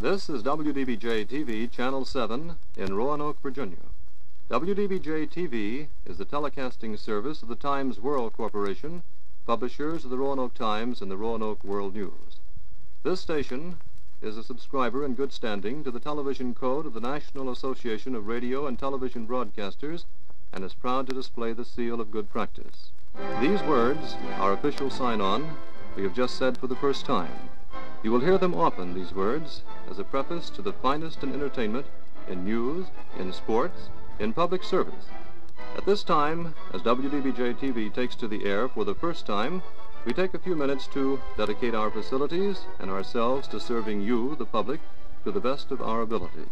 This is WDBJ TV, Channel 7, in Roanoke, Virginia. WDBJ TV is the telecasting service of the Times World Corporation, publishers of the Roanoke Times and the Roanoke World News. This station is a subscriber in good standing to the television code of the National Association of Radio and Television Broadcasters and is proud to display the seal of good practice. These words, our official sign-on, we have just said for the first time. You will hear them often, these words, as a preface to the finest in entertainment, in news, in sports, in public service. At this time, as WDBJ TV takes to the air for the first time, we take a few minutes to dedicate our facilities and ourselves to serving you, the public, to the best of our ability.